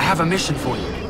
I have a mission for you.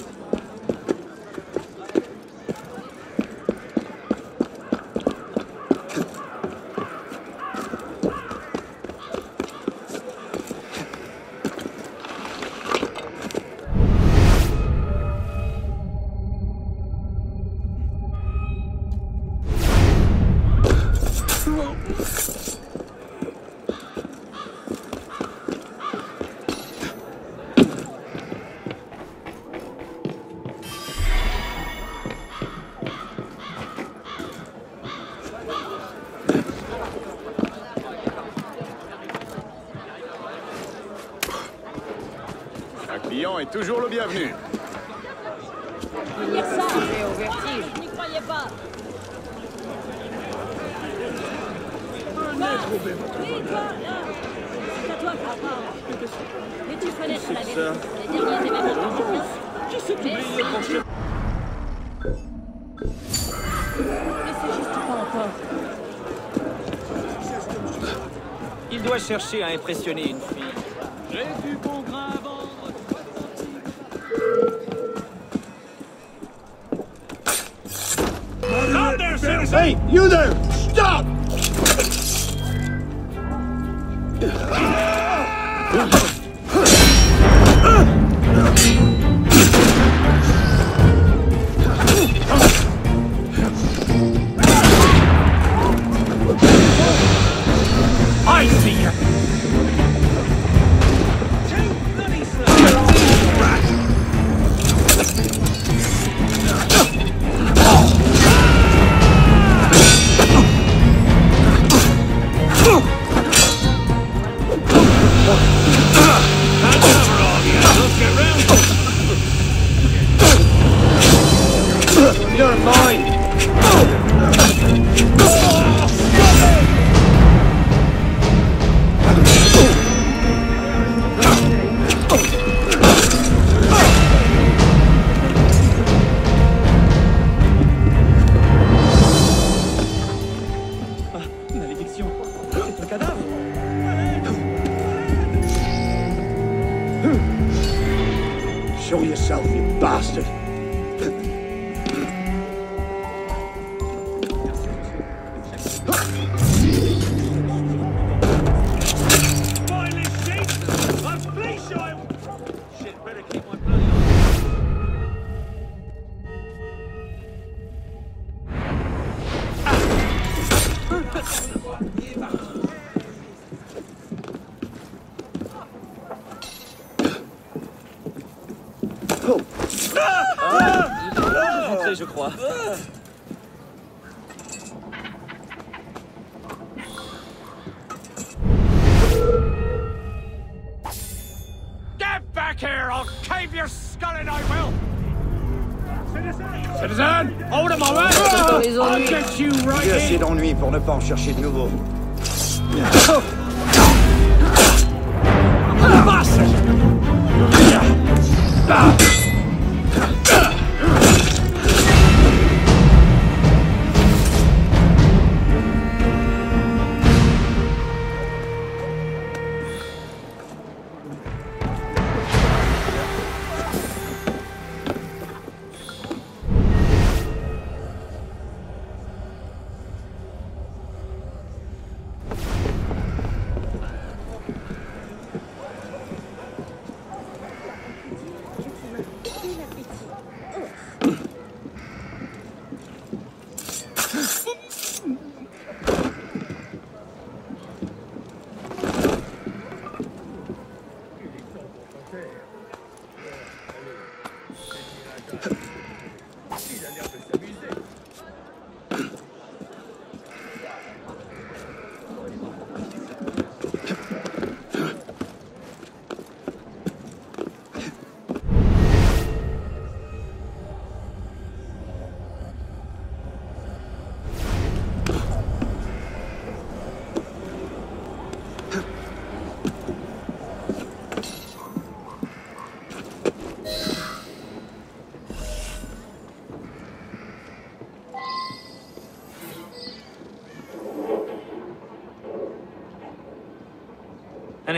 toujours le bienvenu. Dire ça, j'ai au vertige. Je n'y croyais pas. Oui, toi, là. C'est à toi que je parle. Mais tu connaître la vérité. Les derniers événements de Qui s'est oublié pour ce... Mais c'est juste pas encore. Il doit chercher à impressionner une fille. You there!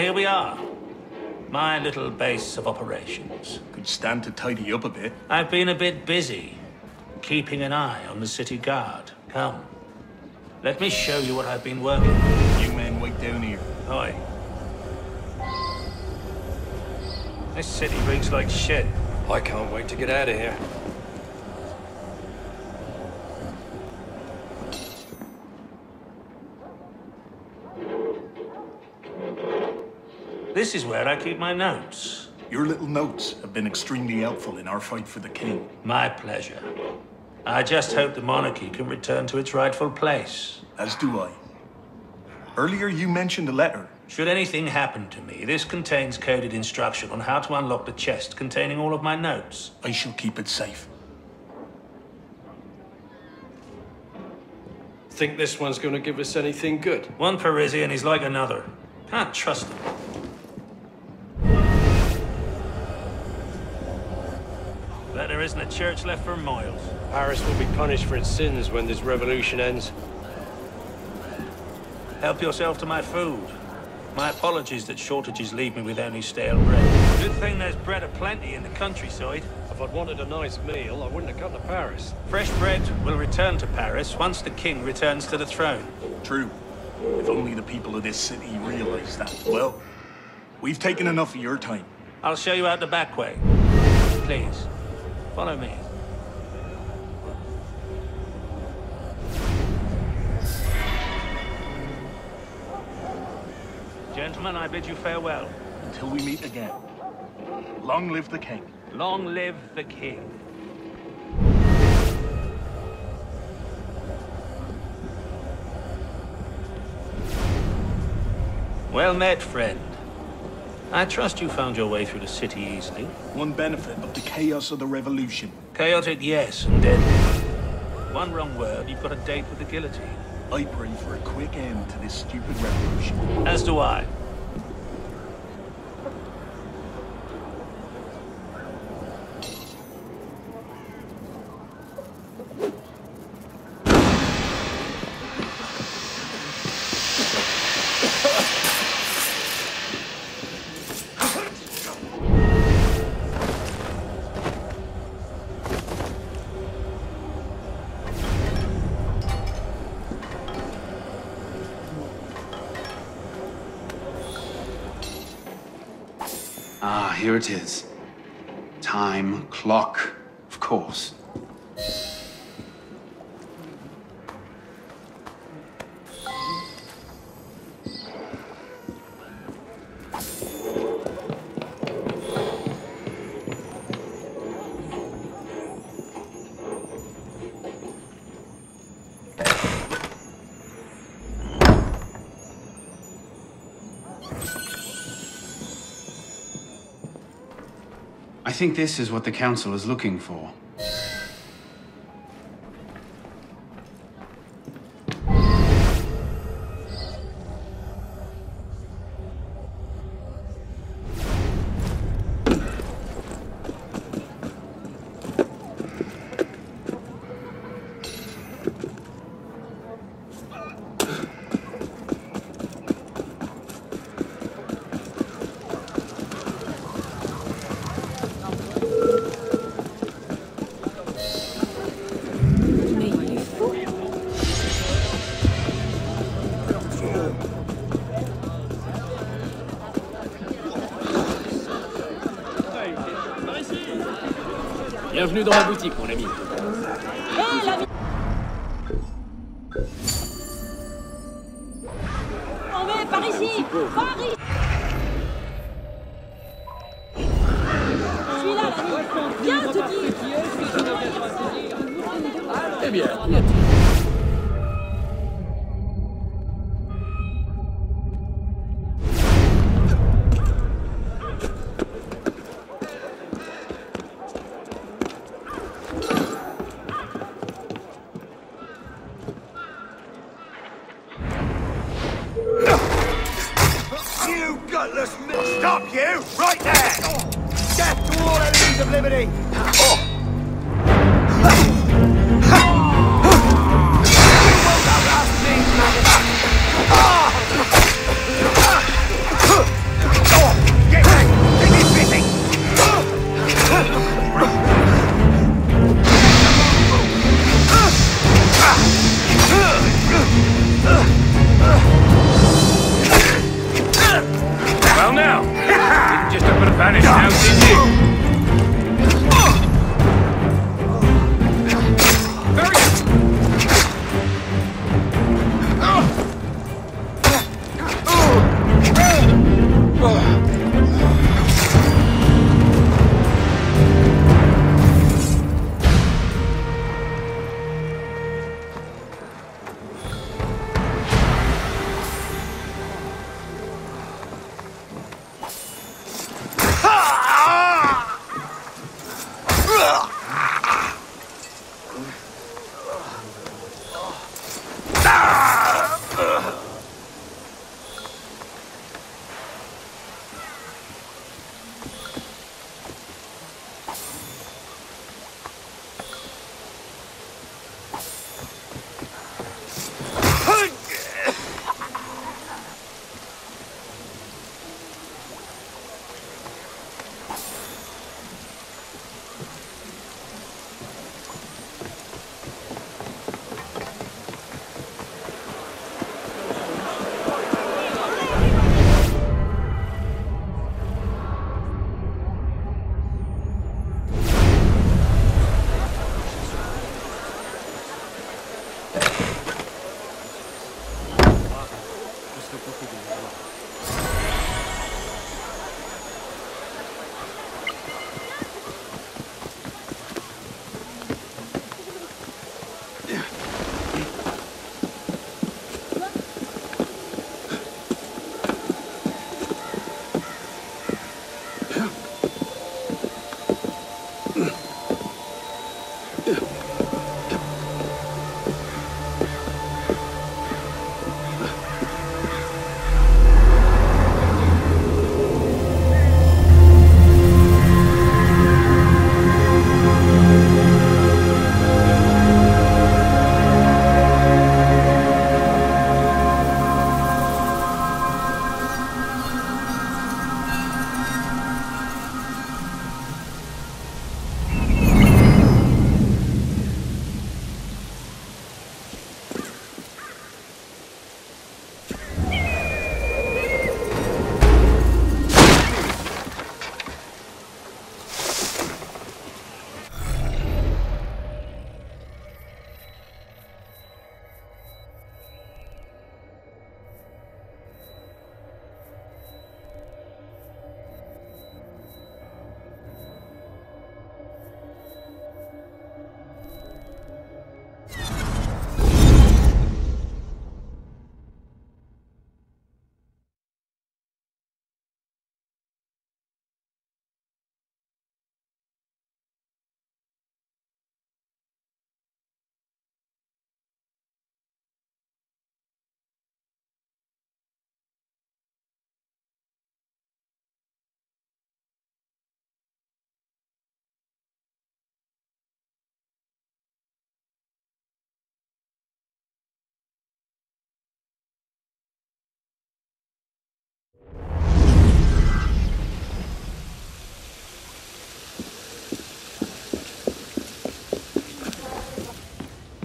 Here we are. My little base of operations. Could stand to tidy up a bit. I've been a bit busy, keeping an eye on the city guard. Come. Let me show you what I've been working on. You men wait down here. Oi. This city reeks like shit. I can't wait to get out of here. This is where I keep my notes. Your little notes have been extremely helpful in our fight for the king. My pleasure. I just hope the monarchy can return to its rightful place. As do I. Earlier you mentioned a letter. Should anything happen to me, this contains coded instruction on how to unlock the chest containing all of my notes. I shall keep it safe. Think this one's gonna give us anything good? One Parisian is like another. Can't trust him. Isn't a church left for miles. Paris will be punished for its sins when this revolution ends. Help yourself to my food. My apologies that shortages leave me with only stale bread. Good thing there's bread aplenty in the countryside. If I'd wanted a nice meal, I wouldn't have come to Paris. Fresh bread will return to Paris once the king returns to the throne. True. If only the people of this city realize that. Well, we've taken enough of your time. I'll show you out the back way. Please, follow me. Gentlemen, I bid you farewell. Until we meet again. Long live the king. Long live the king. Well met, friend. I trust you found your way through the city easily. One benefit of the chaos of the revolution. Chaotic, yes, and deadly. One wrong word, you've got a date with the guillotine. I pray for a quick end to this stupid revolution. As do I. here it is. Time clock, of course. Think this is what the Council is looking for. Bienvenue dans la boutique, mon ami. L'ami Oh mais par ici Par ici Ugh.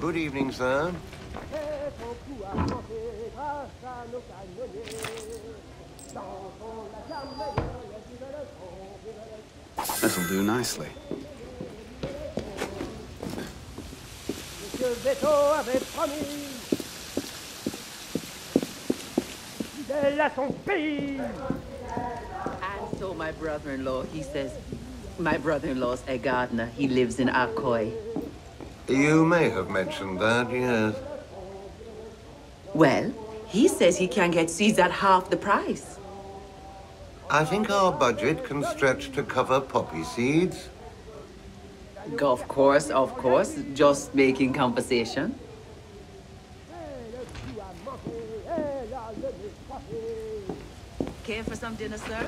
Good evening, sir. This'll do nicely. Monsieur Veto avait promis fidèle à son pays. And so my brother-in-law, he says, my brother-in-law's a gardener. He lives in Arcueil. You may have mentioned that, yes. Well, he says he can get seeds at half the price. I think our budget can stretch to cover poppy seeds. Of course, of course. Just making conversation. Care for some dinner, sir?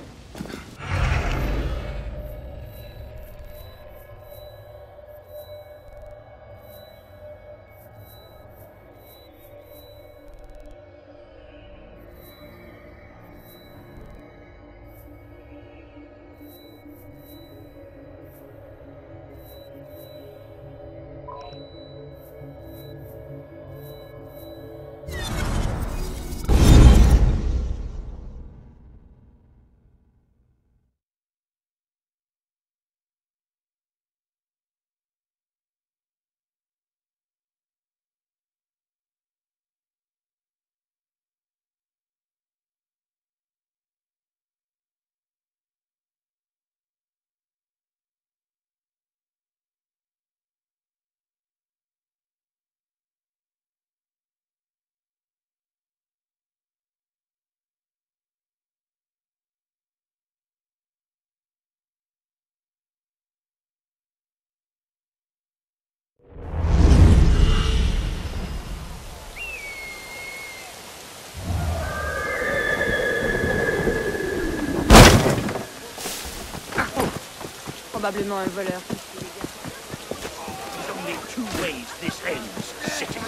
Probablement un voleur. There's only two ways this ends, citizen.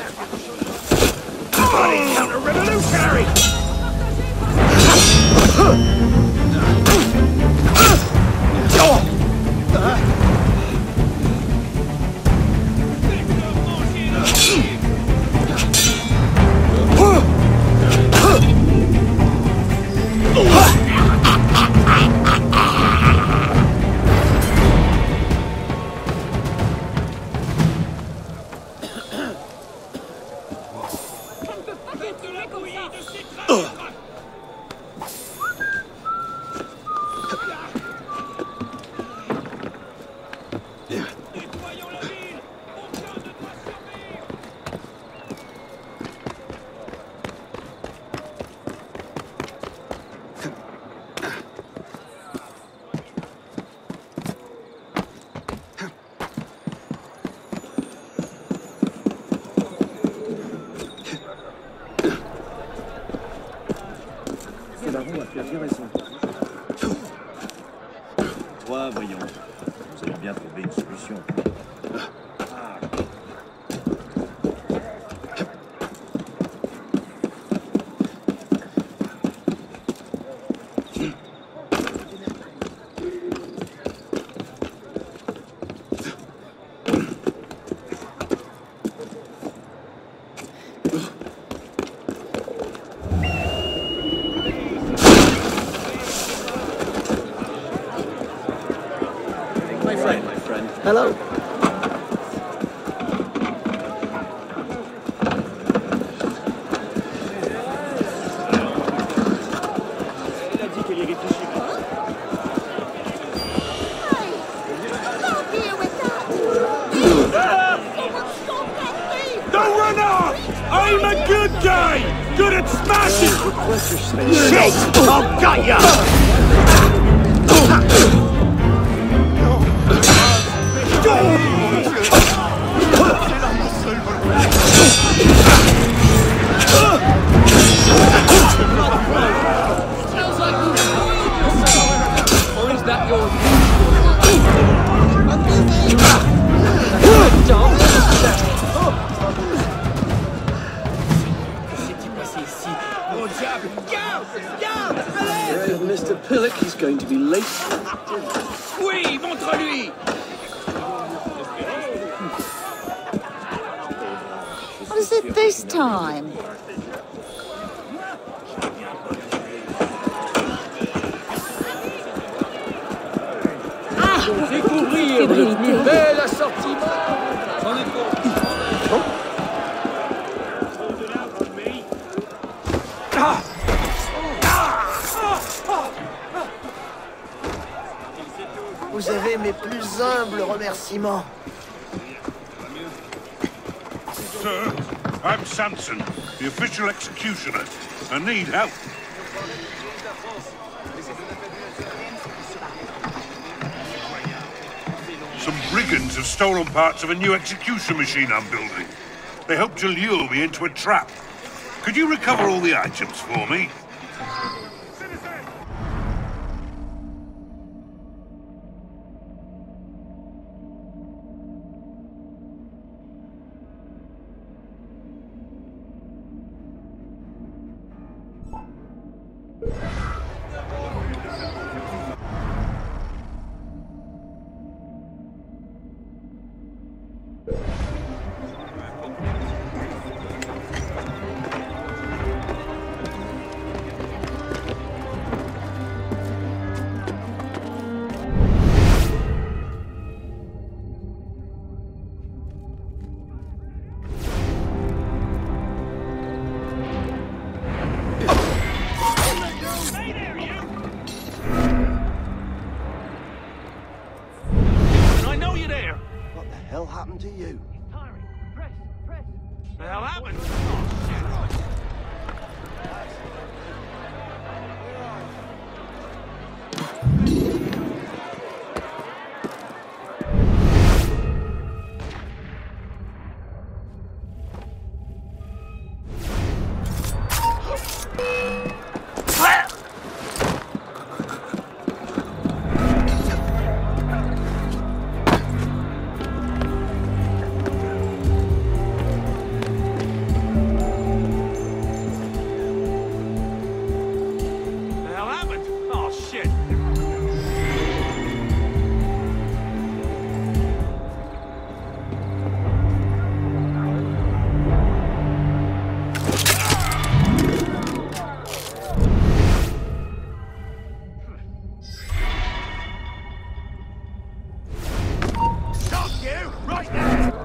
I'm a good guy! Good at smashing! Shit! I've got ya! Or Mr. Pillock, he's going to be late. Oui, montre-lui What is it this time? Humbles remerciements. Sir, I'm Sanson, the official executioner. I need help. Some brigands have stolen parts of a new execution machine I'm building. They hope to lure me into a trap. Could you recover all the items for me? you right now!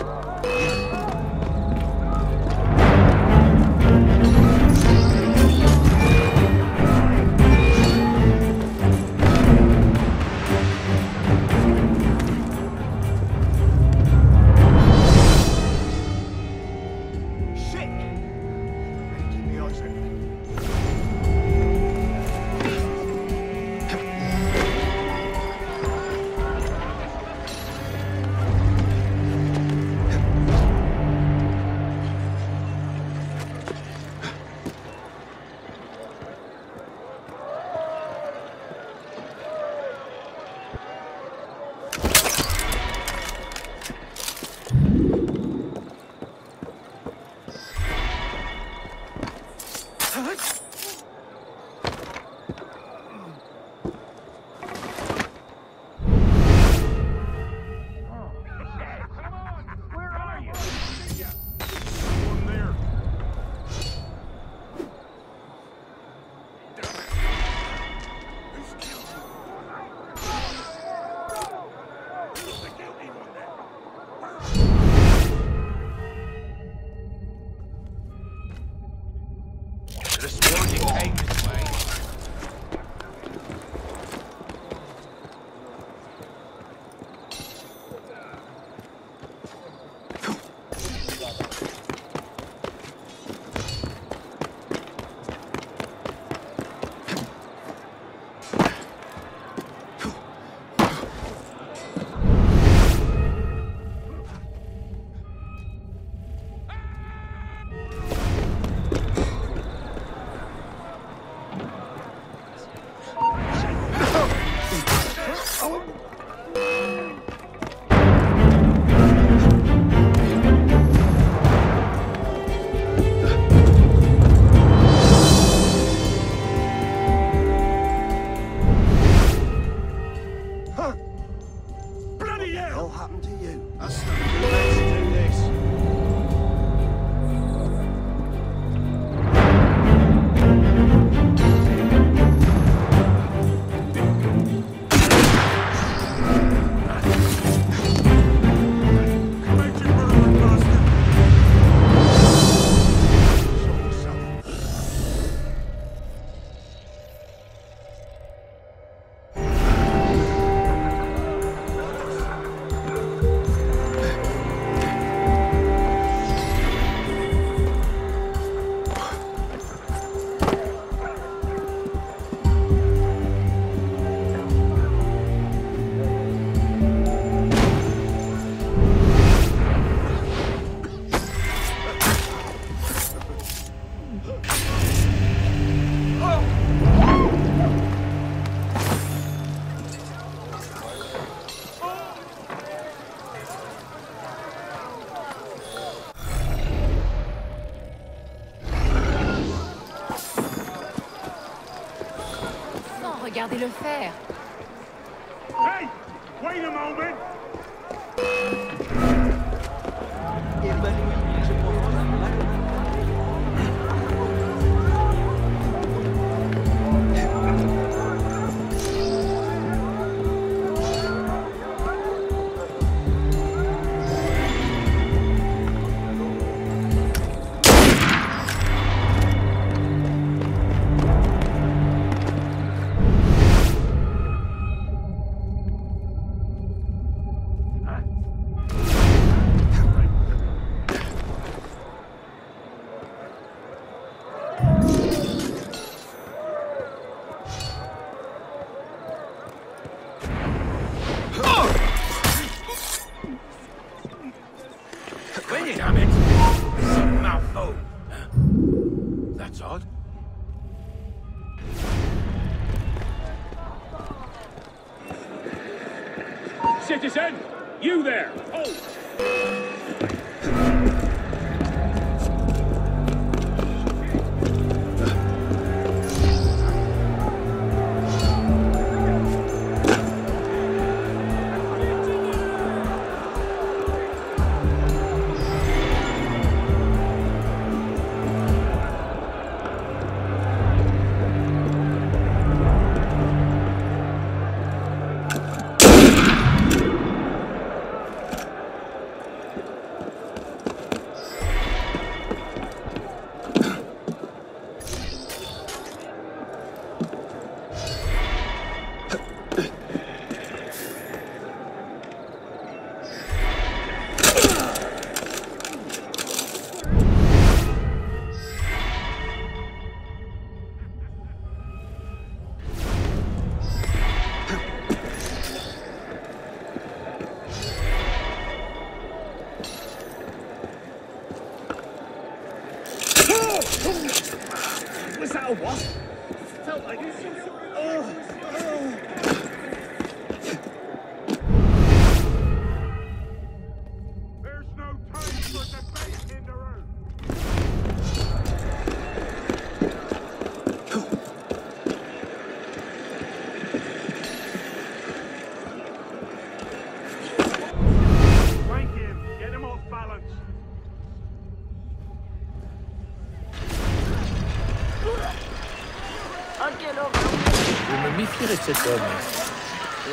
de cet homme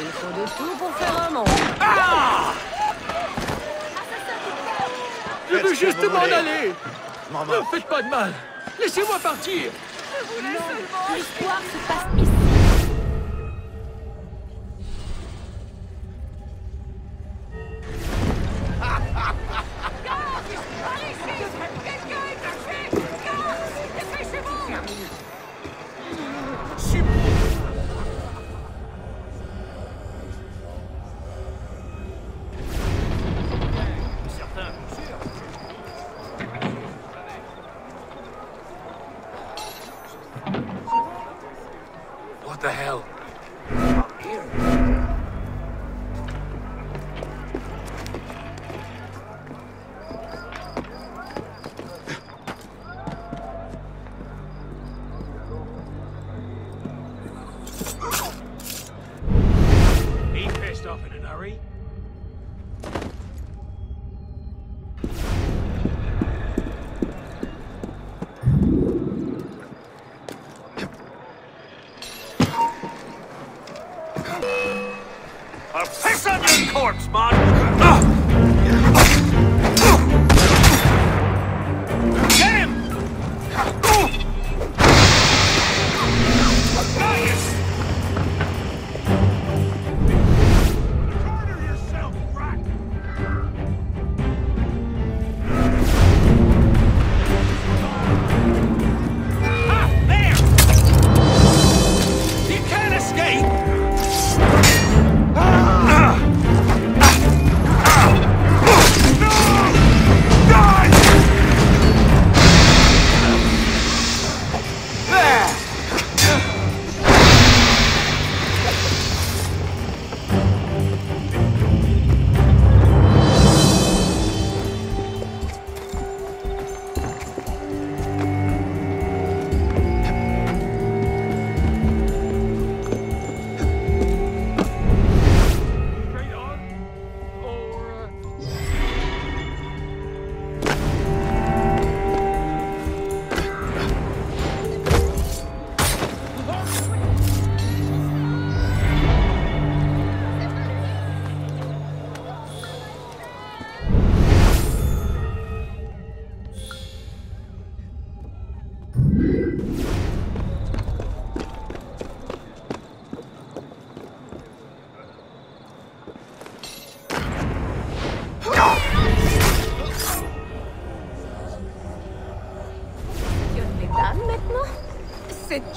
Il faut de tout pour faire un monde. Ah Je veux juste m'en aller Maman. Ne faites pas de mal Laissez-moi partir Je voulais que L'histoire se passe off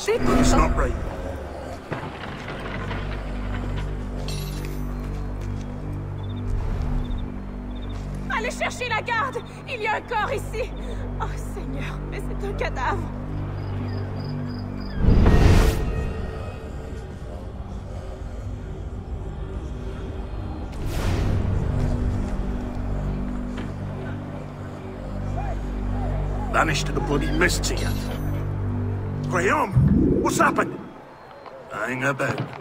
C'est It's not right. Allez chercher la garde. Il y a un corps ici. Oh Seigneur, mais c'est un cadavre. Vanished to the bloody mists again. Graham, what's happened? Hang about.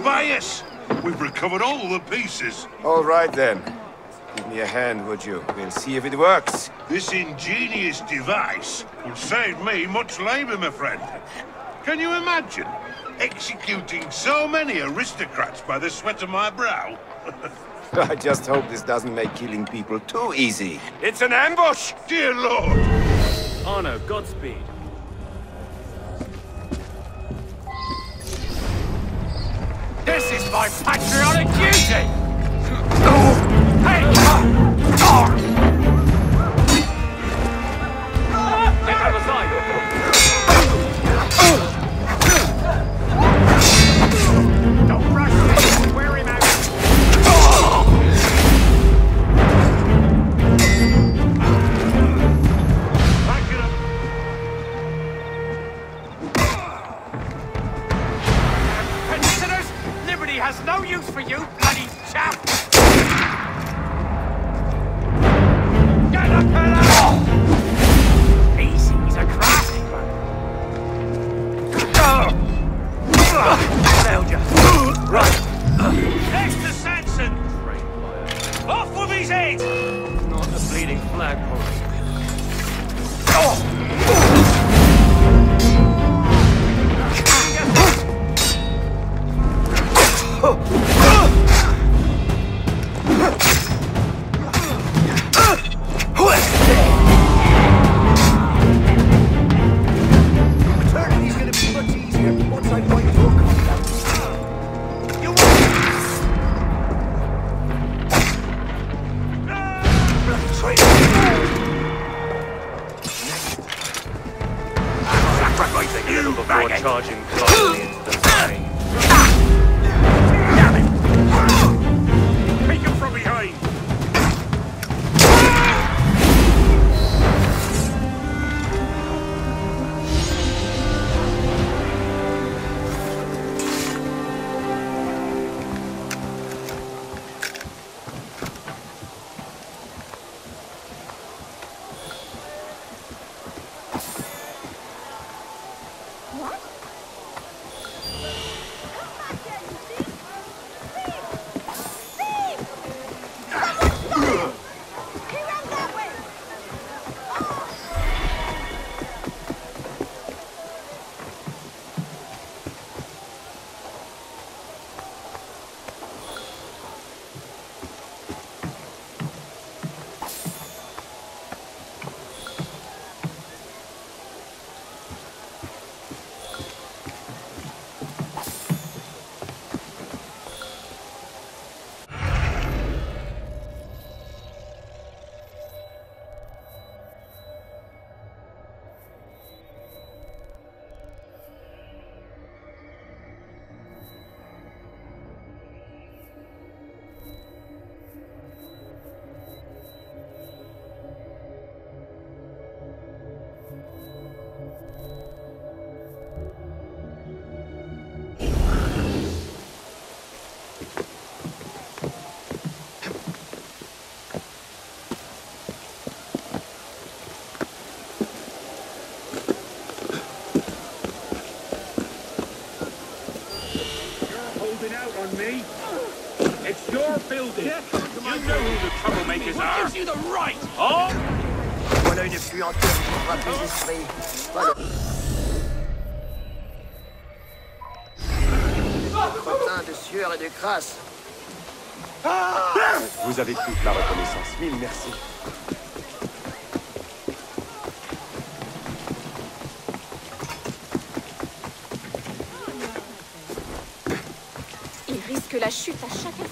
Tobias! We've recovered all the pieces. All right then. Give me a hand, would you? We'll see if it works. This ingenious device will save me much labor, my friend. Can you imagine? Executing so many aristocrats by the sweat of my brow? I just hope this doesn't make killing people too easy. It's an ambush! Dear Lord! Honor, Godspeed. Has no use for you, bloody chap! Building. you know who the troublemakers What are. gives you the right? Oh! Voilà une puanteur qui frappe les esprits. Voilà. Crottin de sueur et de crasse. Vous avez toute la reconnaissance. Mille merci. Il risque la chute à chaque instant.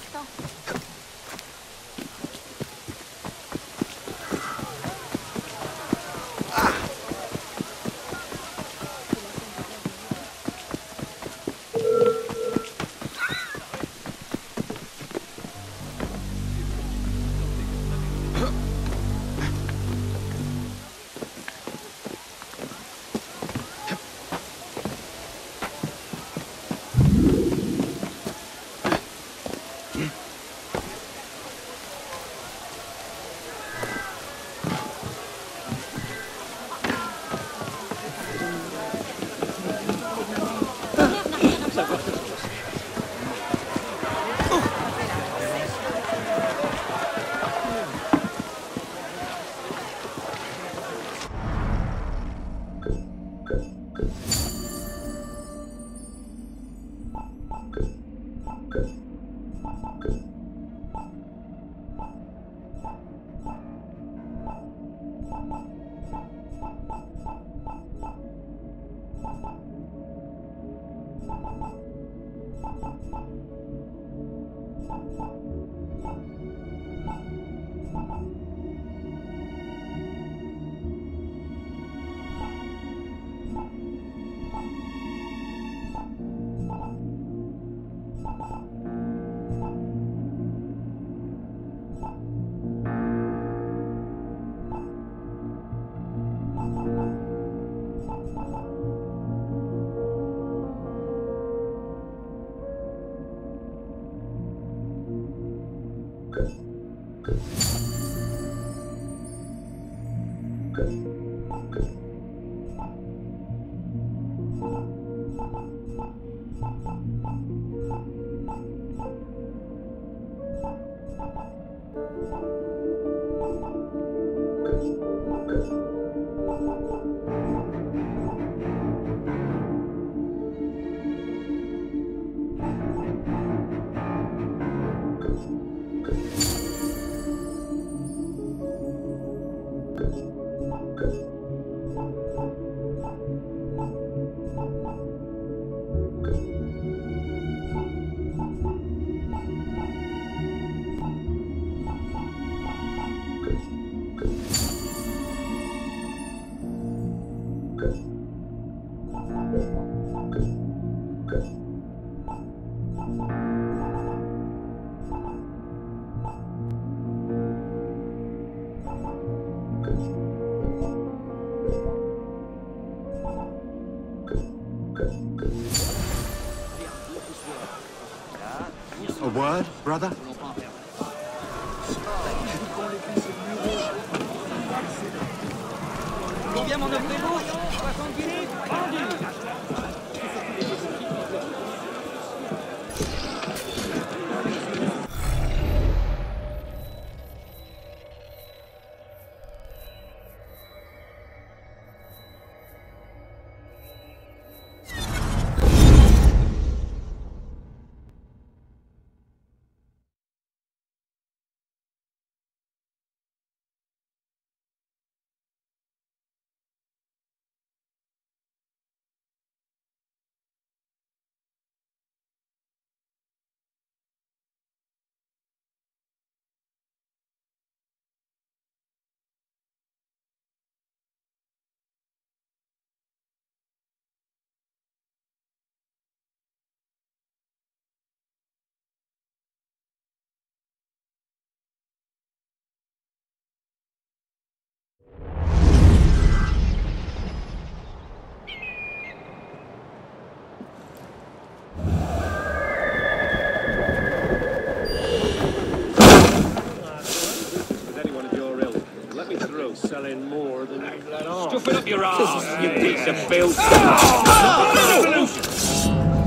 selling more than you let on. Stuff it up your ass, you piece of filth.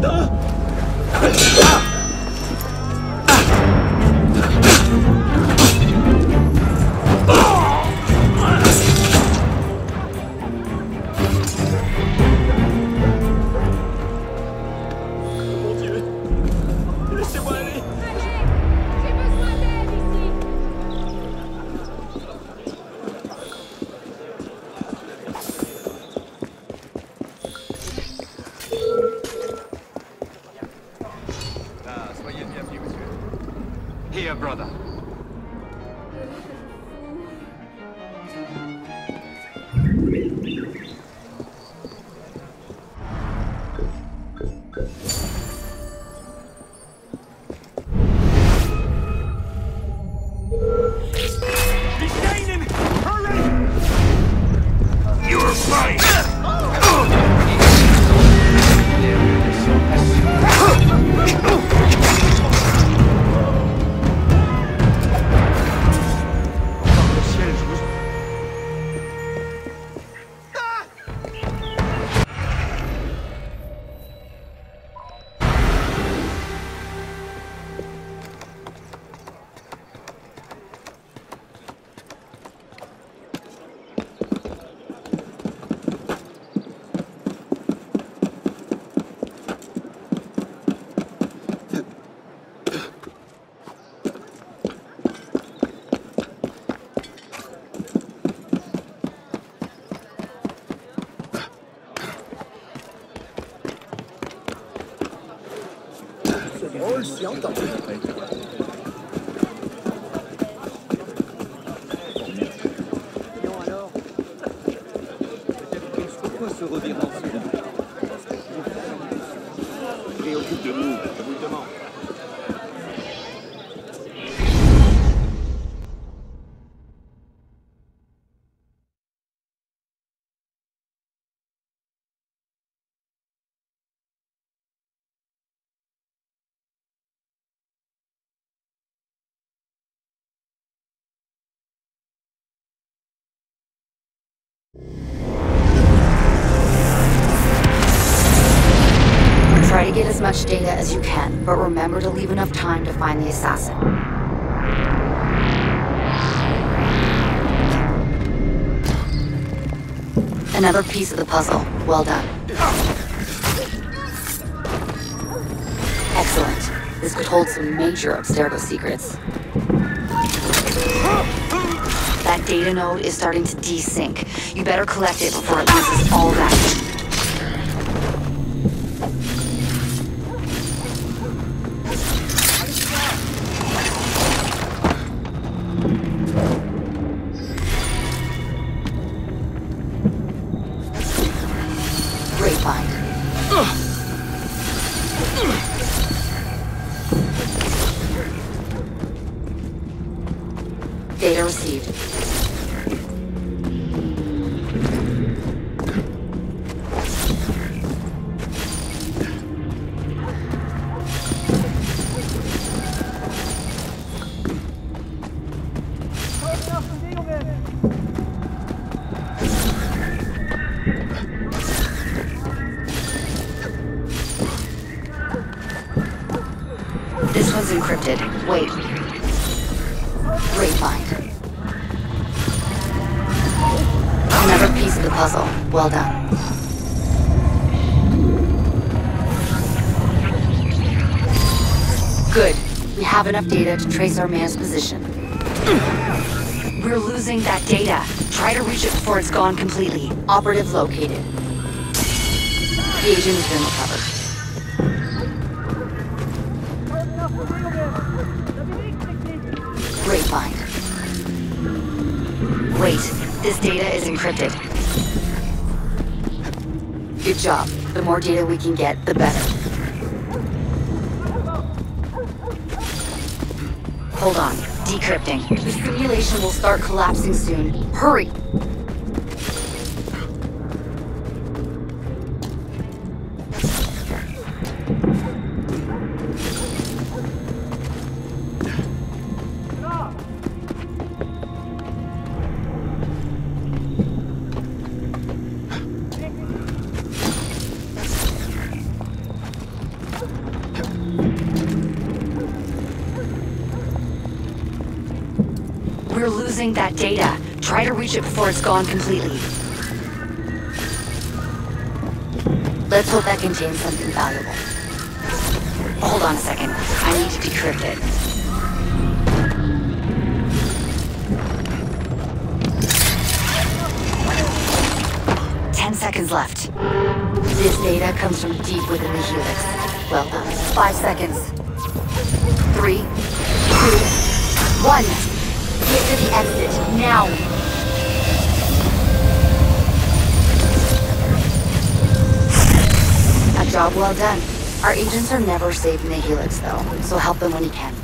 Ah! confiante. Non alors. Pourquoi se revirant as you can, but remember to leave enough time to find the assassin. Another piece of the puzzle. Well done. Excellent. This could hold some major Abstergo secrets. That data node is starting to desync. You better collect it before it loses all that. Wait. Great find. Another piece of the puzzle. Well done. Good. We have enough data to trace our man's position. We're losing that data. Try to reach it before it's gone completely. Operative located. The agent has been recovered. Wait, this data is encrypted. Good job. The more data we can get, the better. Hold on. Decrypting. The simulation will start collapsing soon. Hurry! We're that data. Try to reach it before it's gone completely. Let's hope that contains something valuable. Hold on a second. I need to decrypt it. Ten seconds left. This data comes from deep within the helix. Well. Five seconds. Three, two, one. To the exit, now! A job well done. Our agents are never safe in the Helix, though, so help them when you can.